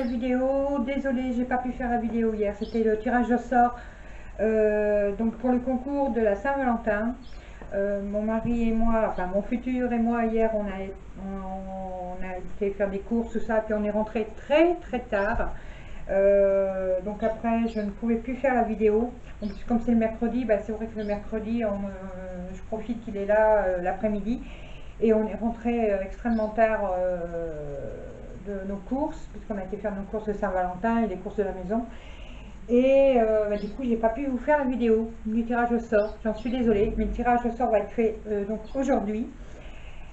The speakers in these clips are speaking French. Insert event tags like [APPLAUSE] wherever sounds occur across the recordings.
vidéo. Désolée, j'ai pas pu faire la vidéo hier, c'était le tirage au sort euh, donc pour le concours de la Saint-Valentin. Euh, mon mari et moi, enfin mon futur et moi, hier on a, on, a été faire des courses, tout ça, puis on est rentré très très tard. donc après, je ne pouvais plus faire la vidéo. Comme c'est le mercredi, bah, c'est vrai que le mercredi, je profite qu'il est là l'après-midi. Et on est rentré euh, extrêmement tard euh, de nos courses, puisqu'on a été faire nos courses de Saint-Valentin et les courses de la maison. Et euh, bah, du coup, j'ai pas pu vous faire la vidéo du tirage au sort. J'en suis désolée, mais le tirage au sort va être fait donc aujourd'hui.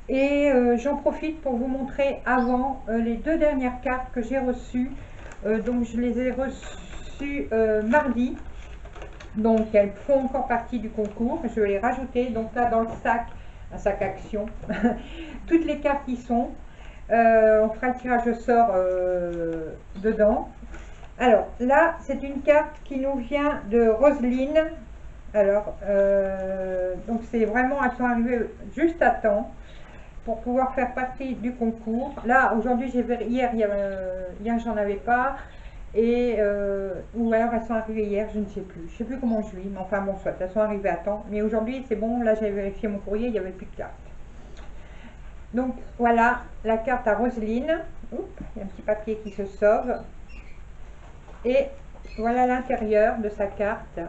Et j'en profite pour vous montrer avant les deux dernières cartes que j'ai reçues. donc, je les ai reçues mardi. Donc, elles font encore partie du concours. Je vais les rajouter. Donc là, dans le sac, un sac action. [LAUGHS] Toutes les cartes qui sont. Euh, on fera le tirage au sort euh, dedans. Alors là, c'est une carte qui nous vient de Roseline. Alors, euh, donc c'est vraiment, elles sont arrivées juste à temps pour pouvoir faire partie du concours. Là, aujourd'hui, j'ai hier, hier, hier j'en avais pas. Et, ou alors elles sont arrivées hier, je ne sais plus. Je ne sais plus comment je vis, mais enfin bon, soit, elles sont arrivées à temps. Mais aujourd'hui, c'est bon, là j'ai vérifié mon courrier, il n'y avait plus de carte. Donc voilà la carte à Roseline. il y a un petit papier qui se sauve. Et voilà l'intérieur de sa carte.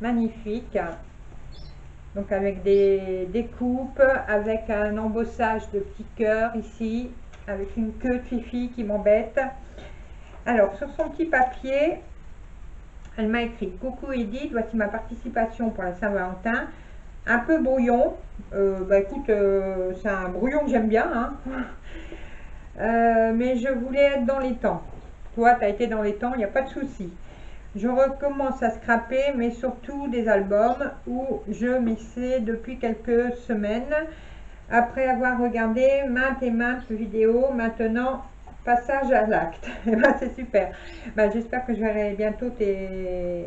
Magnifique. Donc avec des, des coupes, avec un embossage de petits cœurs ici, avec une queue de fifi qui m'embête. Alors, sur son petit papier, elle m'a écrit « Coucou Edith, voici ma participation pour la Saint-Valentin. Un peu brouillon. Euh, bah écoute, euh, c'est un brouillon que j'aime bien. Hein. Euh, mais je voulais être dans les temps. Toi, tu as été dans les temps, il n'y a pas de souci. Je recommence à scraper, mais surtout des albums où je m'essaie depuis quelques semaines. Après avoir regardé maintes et maintes vidéos, maintenant passage à l'acte. [LAUGHS] Eh ben, c'est super. Ben, J'espère que je verrai bientôt tes,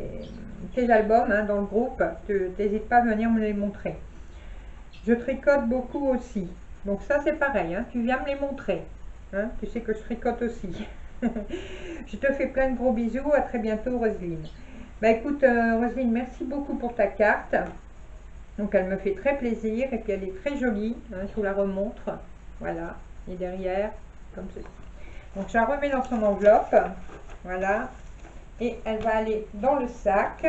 tes albums hein, dans le groupe. N'hésite pas à venir me les montrer. Je tricote beaucoup aussi. Donc ça c'est pareil, hein. tu viens me les montrer. Hein. Tu sais que je tricote aussi. [LAUGHS] je te fais plein de gros bisous. À très bientôt Roselyne. Bah écoute euh, Roselyne, merci beaucoup pour ta carte. Donc elle me fait très plaisir et puis elle est très jolie. Je vous la remontre. Voilà. Et derrière, comme ceci. Donc je la remets dans son enveloppe. Voilà. Et elle va aller dans le sac.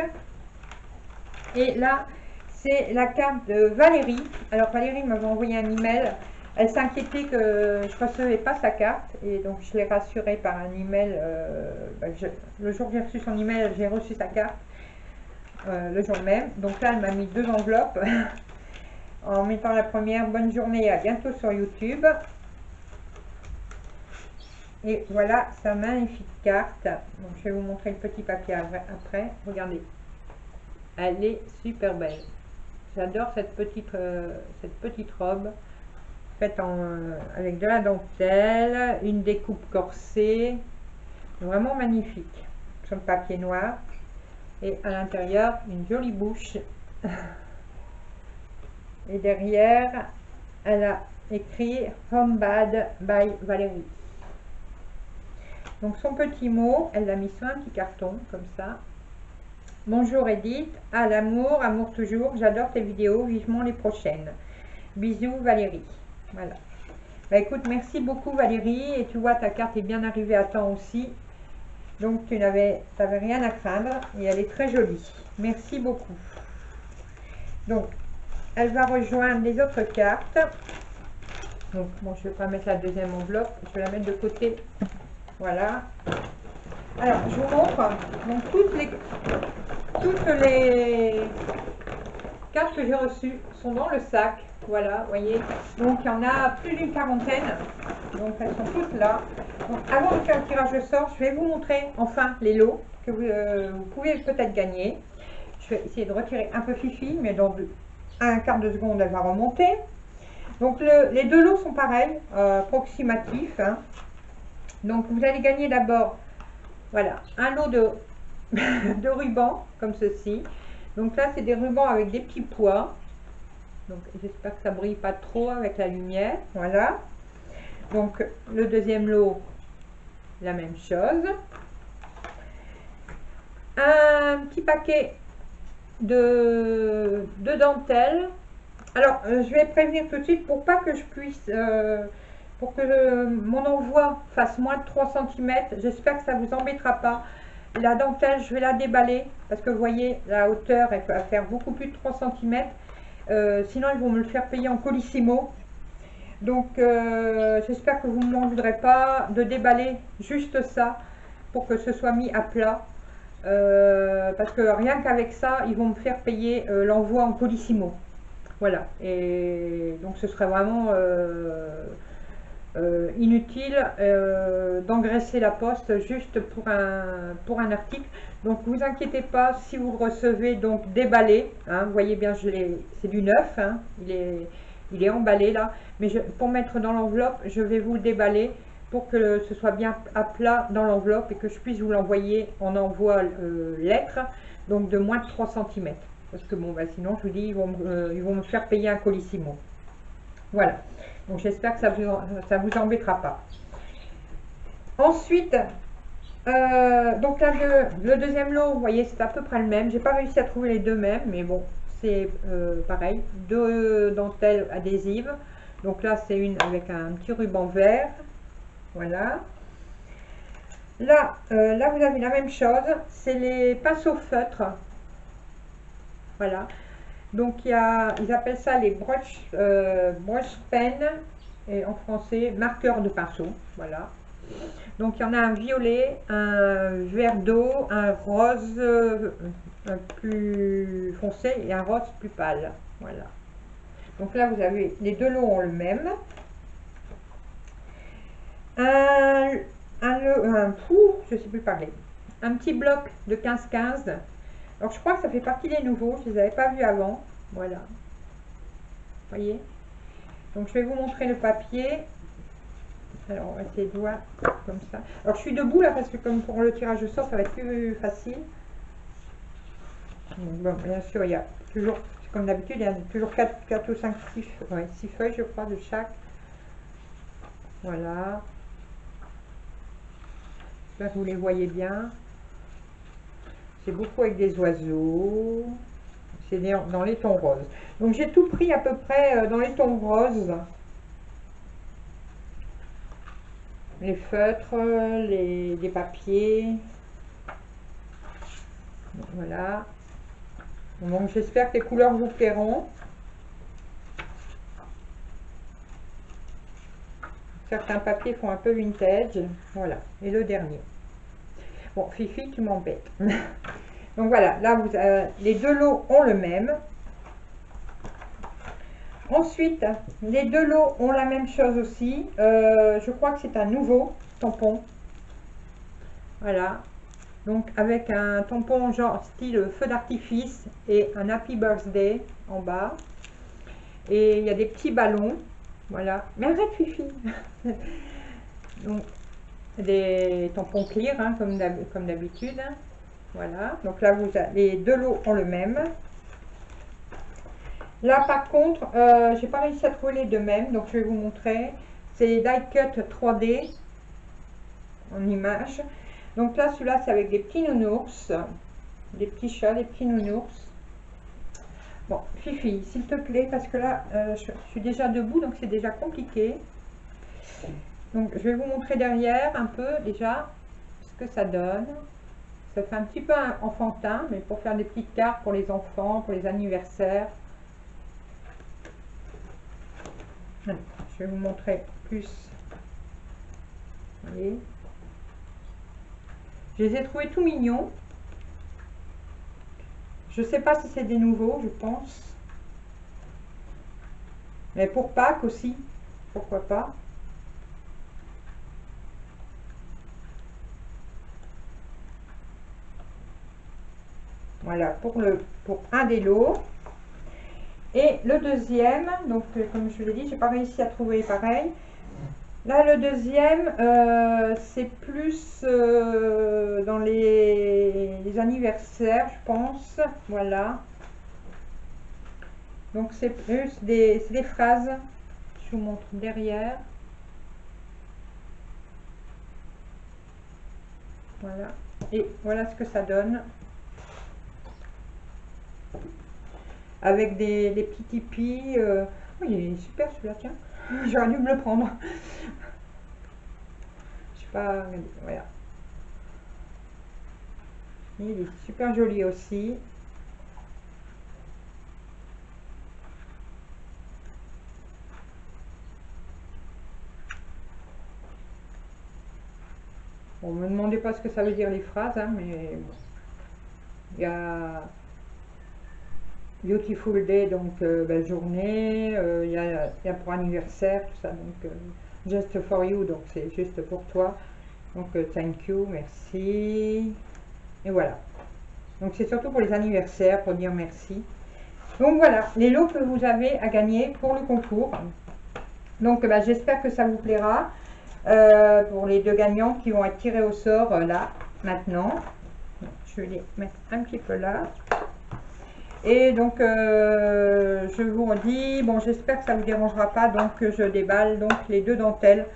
Et là, c'est la carte de Valérie. Alors Valérie m'avait envoyé un email. Elle s'inquiétait que je ne recevais pas sa carte. Et donc je l'ai rassurée par un email. Euh, ben, le jour où j'ai reçu son email, j'ai reçu sa carte. Euh, le jour même. Donc là, elle m'a mis deux enveloppes. [LAUGHS] en mettant la première, bonne journée, à bientôt sur YouTube. Et voilà sa magnifique carte. Je vais vous montrer le petit papier après. Regardez. Elle est super belle. J'adore cette petite, euh, cette petite robe faite euh, avec de la dentelle, une découpe corsée. Vraiment magnifique. Sur le papier noir. Et à l'intérieur, une jolie bouche. [LAUGHS] Et derrière, elle a écrit Home Bad by Valérie. Donc son petit mot, elle l'a mis sur un petit carton, comme ça. Bonjour Edith, à l'amour, amour toujours, j'adore tes vidéos, vivement les prochaines. Bisous Valérie. Voilà. Bah écoute, merci beaucoup Valérie, et tu vois, ta carte est bien arrivée à temps aussi. Donc tu n'avais rien à craindre, et elle est très jolie. Merci beaucoup. Donc, elle va rejoindre les autres cartes. Donc, bon, je ne vais pas mettre la deuxième enveloppe, je vais la mettre de côté voilà. Alors, je vous montre. Donc, toutes les, cartes que j'ai reçues sont dans le sac. Voilà, vous voyez. Donc, il y en a plus d'une quarantaine. Donc, elles sont toutes là. Donc, avant de faire le tirage au sort, je vais vous montrer enfin les lots que vous, euh, pouvez peut-être gagner. Je vais essayer de retirer un peu Fifi, mais dans un quart de seconde, elle va remonter. Donc, les deux lots sont pareils, euh, approximatifs. Hein. Donc, vous allez gagner d'abord, voilà, un lot de, [LAUGHS] de rubans, comme ceci. Donc là, c'est des rubans avec des petits pois. Donc j'espère que ça brille pas trop avec la lumière. Voilà. Donc le deuxième lot, la même chose. Un petit paquet de, de dentelle. Alors euh, je vais prévenir tout de suite pour pas que je puisse... Euh, pour que mon envoi fasse moins de 3 cm. J'espère que ça vous embêtera pas. La dentelle, je vais la déballer parce que vous voyez, la hauteur, elle va faire beaucoup plus de 3 cm. Euh, sinon, ils vont me le faire payer en colissimo. Donc, euh, j'espère que vous ne m'en voudrez pas de déballer juste ça pour que ce soit mis à plat. Euh, parce que rien qu'avec ça, ils vont me faire payer l'envoi en colissimo. Voilà. Et donc, ce serait vraiment euh, inutile euh, d'engraisser la poste juste pour un, pour un article. Donc vous inquiétez pas si vous recevez donc déballé, hein, vous voyez bien c'est du neuf, hein, il, est, il est emballé là, mais pour mettre dans l'enveloppe, je vais vous le déballer pour que ce soit bien à plat dans l'enveloppe et que je puisse vous l'envoyer en envoi euh, lettre, donc de moins de 3 cm. Parce que bon, bah, sinon je vous dis, ils vont, ils vont me faire payer un colissimo. Voilà. Donc j'espère que ça vous, ça vous embêtera pas. Ensuite, euh, donc là, le, deuxième lot, vous voyez, c'est à peu près le même. J'ai pas réussi à trouver les deux mêmes, mais bon, c'est euh, pareil. Deux dentelles adhésives. Donc là, c'est une avec un petit ruban vert. Voilà. Là, euh, là, vous avez la même chose. C'est les pinceaux feutres. Voilà. Donc, il y a, ils appellent ça les brush, pen, et en français, marqueur de pinceau. Voilà. Donc, il y en a un violet, un vert d'eau, un rose euh, plus foncé et un rose plus pâle. Voilà. Donc là, vous avez, les deux lots ont le même. Un, un, un je ne sais plus parler. Un petit bloc de 15-15 alors, je crois que ça fait partie des nouveaux. Je ne les avais pas vus avant. Voilà. Vous voyez? Donc, je vais vous montrer le papier. Alors, on va essayer de comme ça. Alors, je suis debout là parce que comme pour le tirage au sort, ça va être plus facile. bon, bien sûr, il y a toujours, comme d'habitude, il y a toujours 4, 4 ou 5, 6, 6 feuilles, je crois, de chaque. Voilà. Que vous les voyez bien. C'est beaucoup avec des oiseaux. C'est dans les tons roses. Donc j'ai tout pris à peu près euh, dans les tons roses. Les feutres, les, papiers. Voilà. Donc j'espère que les couleurs vous plairont. Certains papiers font un peu vintage. Voilà. Et le dernier. Bon, Fifi, tu m'embêtes. [LAUGHS] Donc voilà, là, euh, les deux lots ont le même. Ensuite, les deux lots ont la même chose aussi. Euh, je crois que c'est un nouveau tampon. Voilà. Donc avec un tampon genre style feu d'artifice et un Happy Birthday en bas. Et il y a des petits ballons. Voilà. Mais arrête Fifi [LAUGHS] Donc des tampons clear, hein, comme d'habitude. Voilà, donc là, vous les deux lots ont le même. Là, par contre, euh, j'ai pas réussi à trouver les deux mêmes, donc je vais vous montrer. C'est die cut 3D en image. Donc là, celui-là, c'est avec des petits nounours, des petits chats, des petits nounours. Bon, Fifi, s'il te plaît, parce que là, euh, je, suis déjà debout, donc c'est déjà compliqué. Donc, je vais vous montrer derrière un peu déjà ce que ça donne. Ça fait un petit peu enfantin, mais pour faire des petites cartes pour les enfants, pour les anniversaires. je vais vous montrer plus. Voyez Je les ai trouvés tout mignons. Je ne sais pas si c'est des nouveaux, je pense. Mais pour Pâques aussi, pourquoi pas. Voilà, pour, le, pour un des lots. Et le deuxième, donc euh, comme je l'ai dit, j'ai pas réussi à trouver pareil. Là, le deuxième, euh, c'est plus euh, dans les, anniversaires, je pense. Voilà. Donc c'est plus des, des phrases. Je vous montre derrière. Voilà. Et voilà ce que ça donne. Avec des, petits tipis. Euh, oh, il est super celui-là, tiens. [LAUGHS] J'aurais dû me le prendre. Je sais pas. Voilà. Il est super joli aussi. Bon, me demandez pas ce que ça veut dire les phrases, hein, mais il y a Beautiful Day, donc euh, belle journée, euh, il, y a, pour anniversaire, tout ça, donc euh, Just for you, donc c'est juste pour toi. Donc thank you, merci. Et voilà. Donc c'est surtout pour les anniversaires, pour dire merci. Donc voilà, les lots que vous avez à gagner pour le concours. Donc bah, j'espère que ça vous plaira. Euh, pour les deux gagnants qui vont être tirés au sort euh, là, maintenant. Je vais les mettre un petit peu là. Et donc, euh, je vous redis, bon, j'espère que ça ne vous dérangera pas, donc je déballe donc les deux dentelles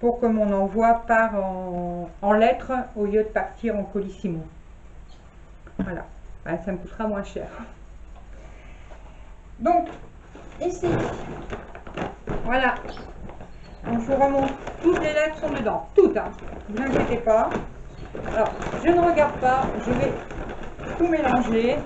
pour que mon envoi part en, lettres au lieu de partir en colissimo. Voilà, ça me coûtera moins cher. Donc, ici, voilà, donc je vous remonte, toutes les lettres sont dedans, toutes, hein. ne vous inquiétez pas. Alors, je ne regarde pas, je vais tout mélanger.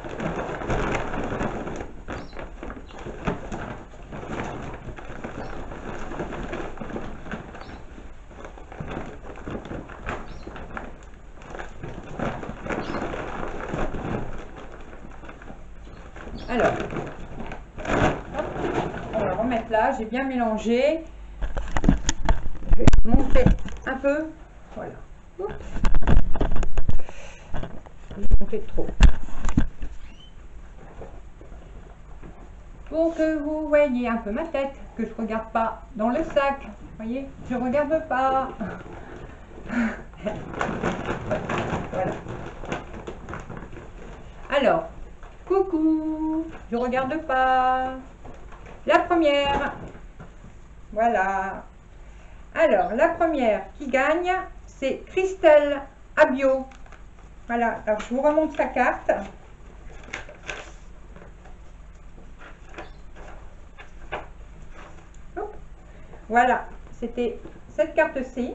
Alors, on va remettre là, j'ai bien mélangé monter un peu. Voilà. J'ai trop. Pour que vous voyez un peu ma tête, que je regarde pas dans le sac. Voyez, je regarde pas. voilà. Alors, coucou, je regarde pas. La première. Voilà. Alors, la première qui gagne, c'est Christelle Abio. Voilà, alors je vous remonte sa carte. Voilà, c'était cette carte-ci.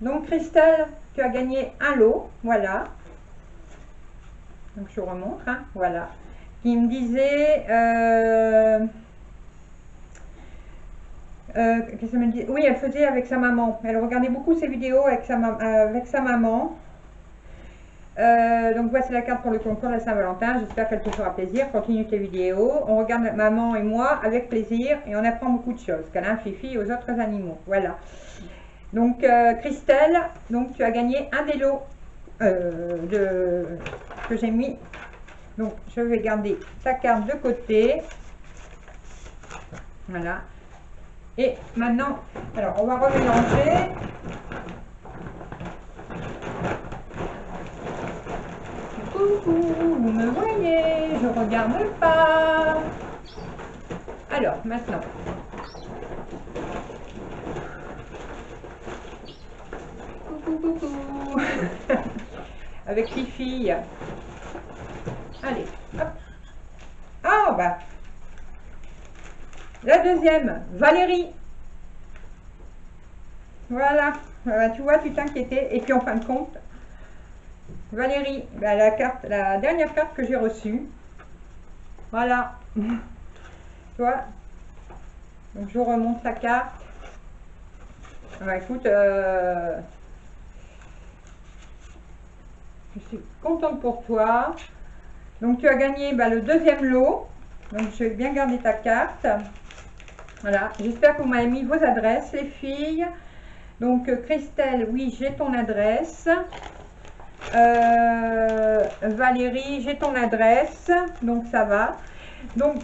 Donc, Christelle, tu as gagné un lot. Voilà. Donc, je vous remonte. Hein, voilà. Me disait... Euh, euh, oui, elle faisait avec sa maman. Elle regardait beaucoup ses vidéos avec sa, euh, avec sa maman. Donc voici la carte pour le concours de Saint-Valentin. J'espère qu'elle te fera plaisir. Continue tes vidéos. On regarde maman et moi avec plaisir et on apprend beaucoup de choses. Câlin, fifi aux autres animaux. Voilà. Donc Christelle, donc tu as gagné un des lots de, que j'ai mis. Donc je vais garder ta carte de côté. Voilà. Et maintenant, alors on va remélanger. Coucou, vous me voyez, je regarde pas. Alors, maintenant. Coucou, coucou. [LAUGHS] Avec les filles. Allez, hop. Ah, bah, la deuxième, Valérie. Voilà. tu vois, tu t'inquiétais. Et puis en fin de compte, Valérie, bah, la, dernière carte que j'ai reçue. Voilà. [LAUGHS] tu vois Donc je remonte la carte. Bah, écoute, euh, je suis contente pour toi. Donc tu as gagné bah, le deuxième lot. Donc je vais bien garder ta carte. Voilà, j'espère que vous m'avez mis vos adresses, les filles. Donc, Christelle, oui, j'ai ton adresse. Euh, Valérie, j'ai ton adresse. Donc, ça va. Donc,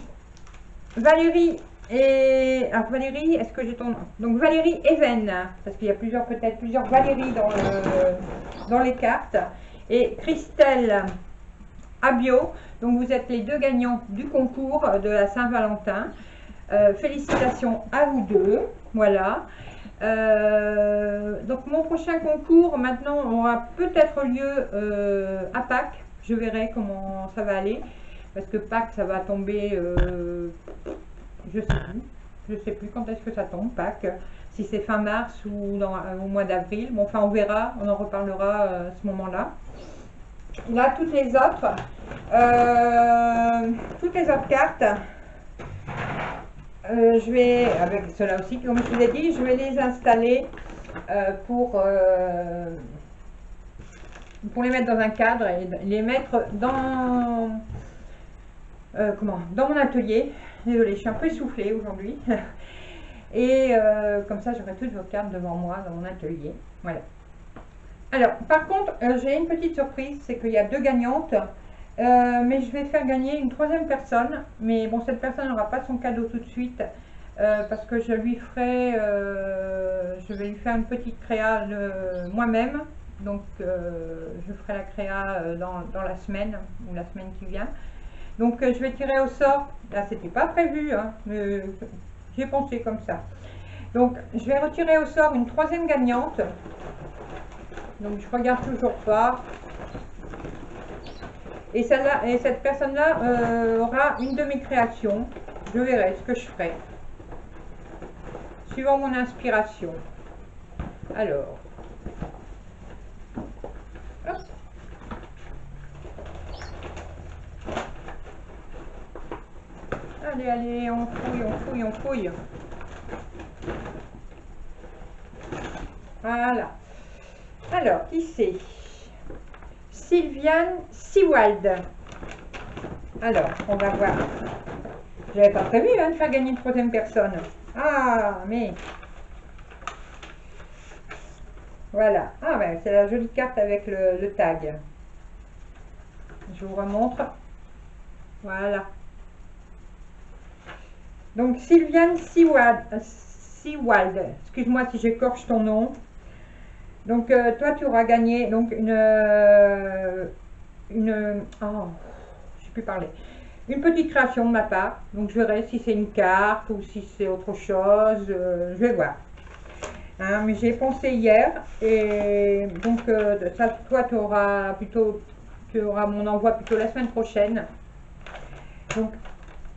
Valérie et... Alors, Valérie, est-ce que j'ai ton... Donc, Valérie Even, parce qu'il y a plusieurs, peut-être plusieurs Valérie dans les cartes. Et Christelle Abio. Donc vous êtes les deux gagnants du concours de la Saint-Valentin. félicitations à vous deux. Voilà. donc mon prochain concours maintenant aura peut-être lieu à Pâques. Je verrai comment ça va aller. Parce que Pâques, ça va tomber, je sais plus. Je sais plus quand est-ce que ça tombe, Pâques si c'est fin mars ou euh, au mois d'avril. Bon, enfin, on verra, on en reparlera euh, à ce moment-là. Là, toutes les autres, euh, toutes les autres cartes, je vais, avec cela aussi, comme je vous ai dit, je vais les installer pour, pour les mettre dans un cadre et les mettre dans, comment, dans mon atelier. Désolée, je suis un peu essoufflée aujourd'hui. [LAUGHS] Et euh, comme ça, j'aurai toutes vos cartes devant moi dans mon atelier. Voilà. Alors, par contre, euh, j'ai une petite surprise, c'est qu'il y a deux gagnantes. Euh, mais je vais faire gagner une troisième personne. Mais bon, cette personne n'aura pas son cadeau tout de suite. parce que je lui ferai, je vais lui faire une petite créa moi-même. Donc, je ferai la créa dans, la semaine ou la semaine qui vient. Donc, je vais tirer au sort. Là, c'était pas prévu, hein, mais j'ai pensé comme ça. Donc, je vais retirer au sort une troisième gagnante. Donc, je regarde toujours pas. Et, celle-là, et cette personne-là euh, aura une de mes créations. Je verrai ce que je ferai. Suivant mon inspiration. Alors. Allez, allez, on fouille, on fouille, on fouille. Voilà. Alors, qui c'est Sylviane Seawald. Alors, on va voir. J'avais pas prévu hein, de faire gagner une troisième personne. Ah, mais... Voilà. Ah, ben, c'est la jolie carte avec le, tag. Je vous remontre. Voilà. Donc, Sylviane Seawald, excuse-moi si j'écorche ton nom. Donc, euh, toi, tu auras gagné donc une... Euh, une oh, je parler. Une petite création de ma part. Donc, je verrai si c'est une carte ou si c'est autre chose. Euh, je vais voir. Hein, mais j'ai pensé hier. Et donc, ça, toi, tu auras plutôt... Tu auras mon envoi plutôt la semaine prochaine. Donc,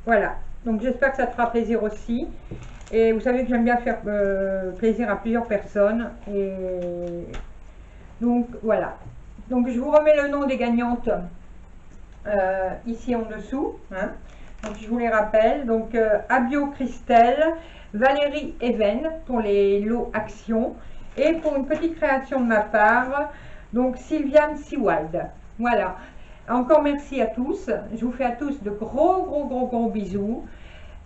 voilà. Donc j'espère que ça te fera plaisir aussi. Et vous savez que j'aime bien faire euh, plaisir à plusieurs personnes. Et donc voilà. Donc je vous remets le nom des gagnantes euh, ici en dessous. Hein. Donc je vous les rappelle. Donc euh, Abio Christelle, Valérie Even pour les lots actions. Et pour une petite création de ma part, donc Sylviane Seawald. Voilà. Encore merci à tous. Je vous fais à tous de gros, gros, gros, gros bisous.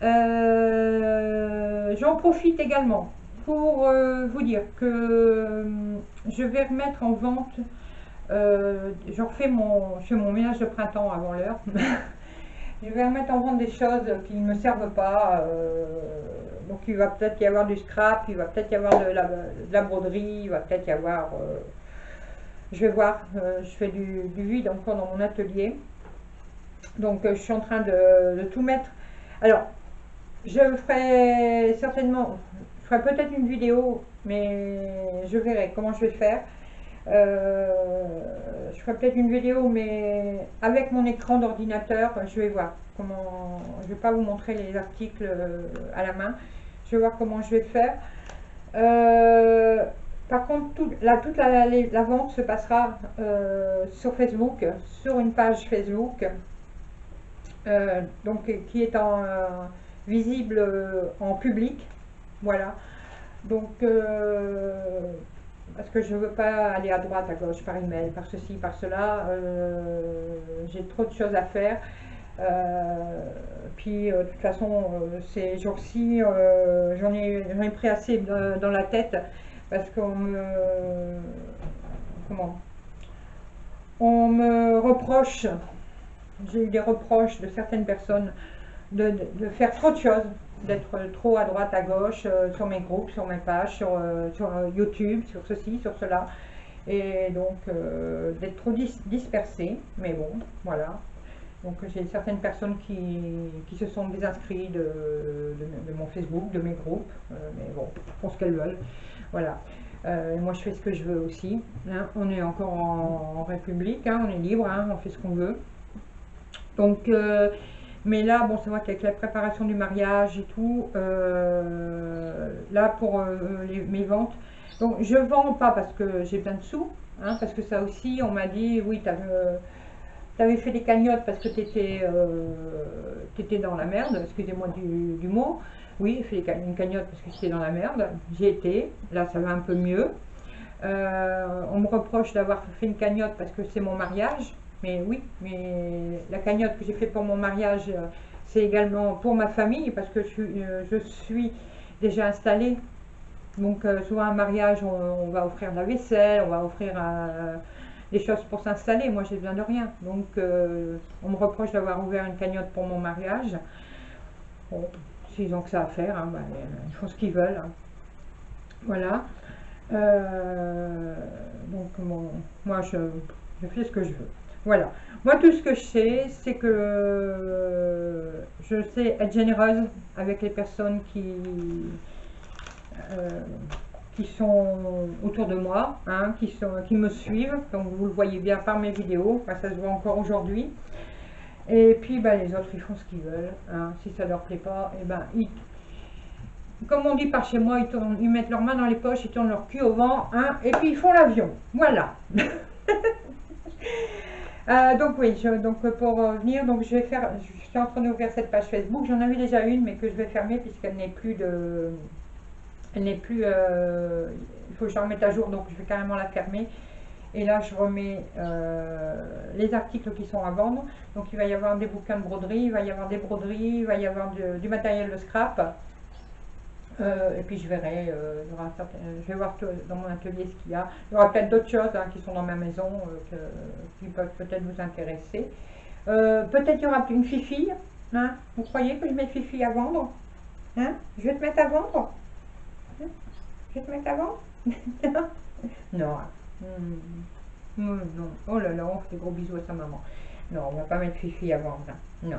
Euh, j'en profite également pour euh, vous dire que euh, je vais remettre en vente, je refais mon, je fais mon ménage de printemps avant l'heure. [LAUGHS] je vais remettre en vente des choses qui ne me servent pas. donc il va peut-être y avoir du scrap, il va peut-être y avoir de la, broderie, il va peut-être y avoir je vais voir, je fais du, vide encore dans mon atelier. Donc je suis en train de, tout mettre. Alors, je ferai certainement, je ferai peut-être une vidéo, mais je verrai comment je vais faire. Euh, je ferai peut-être une vidéo, mais avec mon écran d'ordinateur, je vais voir comment. Je ne vais pas vous montrer les articles à la main. Je vais voir comment je vais faire. Par contre, toute la, vente se passera euh, sur Facebook, sur une page Facebook, euh, donc qui est en, euh, visible en public. Voilà. Donc, parce que je ne veux pas aller à droite, à gauche, par email, par ceci, par cela. J'ai trop de choses à faire. puis, de toute façon, ces jours-ci, j'en ai, ai, pris assez dans la tête parce qu'on me comment? On me reproche j'ai eu des reproches de certaines personnes de, faire trop de choses d'être trop à droite à gauche euh, sur mes groupes sur mes pages sur, euh, euh, YouTube sur ceci sur cela et donc d'être trop dispersé mais bon voilà Donc j'ai certaines personnes qui, se sont désinscrites de, mon Facebook, de mes groupes, mais bon, font ce qu'elles veulent. Voilà. Moi je fais ce que je veux aussi. Hein. On est encore en, République, hein, on est libre, hein, on fait ce qu'on veut. Donc, mais là, bon, c'est vrai qu'avec la préparation du mariage et tout, là pour mes ventes, donc je vends pas parce que j'ai plein de sous, parce que ça aussi, on m'a dit, oui, tu tu avais fait des cagnottes parce que tu étais, euh, dans la merde, excusez-moi du, mot. Oui, j'ai fait une cagnotte parce que j'étais dans la merde. J'y étais, là ça va un peu mieux. Euh, on me reproche d'avoir fait une cagnotte parce que c'est mon mariage. Mais oui, mais la cagnotte que j'ai fait pour mon mariage, euh, c'est également pour ma famille parce que je, suis déjà installée. Donc souvent un mariage, on, va offrir de la vaisselle, on va offrir des choses pour s'installer. Moi, j'ai besoin de rien. Donc, euh, on me reproche d'avoir ouvert une cagnotte pour mon mariage. Bon, s'ils ont que ça à faire, hein, ben, ils font ce qu'ils veulent. Hein. Voilà. Euh, donc, moi, je, fais ce que je veux. Voilà. Moi, tout ce que je sais, c'est que je sais être généreuse avec les personnes qui... Euh, sont autour de moi, hein, qui, me suivent, donc vous le voyez bien par mes vidéos, ça se voit encore aujourd'hui. Et puis ben, les autres, ils font ce qu'ils veulent. Hein. Si ça leur plaît pas, et eh ben, ils, comme on dit par chez moi, ils, ils mettent leurs mains dans les poches, ils tournent leur cul au vent, hein, et puis ils font l'avion. Voilà. [LAUGHS] Euh, donc oui, donc pour revenir, donc je vais faire, je suis en train d'ouvrir cette page Facebook. J'en avais déjà une, mais que je vais fermer puisqu'elle n'est plus de, elle n'est plus, euh, il faut que je la remette à jour, donc je vais carrément la fermer. Et là, je remets euh, les articles qui sont à vendre. Donc, il va y avoir des bouquins de broderie, il va y avoir des broderies, il va y avoir du matériel de scrap. Euh, et puis, je verrai, je vais voir dans mon atelier ce qu'il y a. Il y aura peut-être d'autres choses hein, qui sont dans ma maison qui peuvent peut-être vous intéresser. peut-être il y aura une fifille. Hein. Vous croyez que je mets fifi à vendre hein? Je vais te mettre à vendre je vais te mettre avant [LAUGHS] Non. Hmm. Hmm, non. Oh là là, on fait des gros bisous à sa maman. Non, on va pas mettre Fifi avant. Non.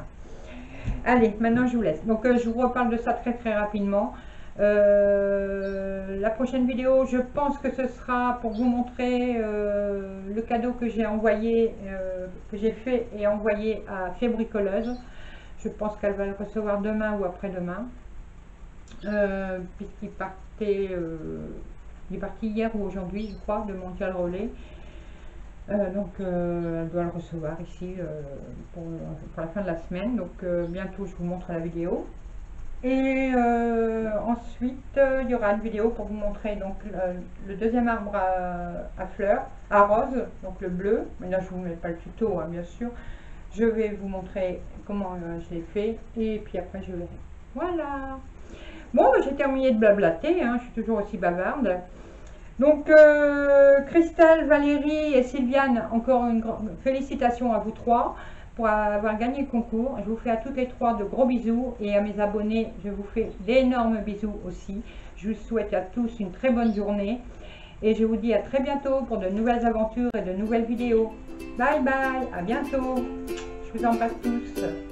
Allez, maintenant je vous laisse. Donc euh, je vous reparle de ça très très rapidement. Euh, la prochaine vidéo, je pense que ce sera pour vous montrer euh, le cadeau que j'ai envoyé, que j'ai fait et envoyé à Fébricoleuse. Je pense qu'elle va le recevoir demain ou après-demain. Puisqu'il euh, est parti hier ou aujourd'hui, je crois, de Mondial Relais. Euh, donc euh, elle doit le recevoir ici pour, la fin de la semaine. Donc bientôt je vous montre la vidéo. Et ensuite il y aura une vidéo pour vous montrer donc le, deuxième arbre à, fleurs, à rose, donc le bleu. Mais là je vous mets pas le tuto hein, bien sûr. Je vais vous montrer comment je l'ai fait et puis après je verrai. Voilà Bon, bah, j'ai terminé de blablater, hein, je suis toujours aussi bavarde. Donc, euh, Christelle, Valérie et Sylviane, encore une grande félicitation à vous trois avoir gagné le concours. Je vous fais à toutes les trois de gros bisous et à mes abonnés, je vous fais d'énormes bisous aussi. Je vous souhaite à tous une très bonne journée et je vous dis à très bientôt pour de nouvelles aventures et de nouvelles vidéos. Bye bye, à bientôt. Je vous embrasse tous.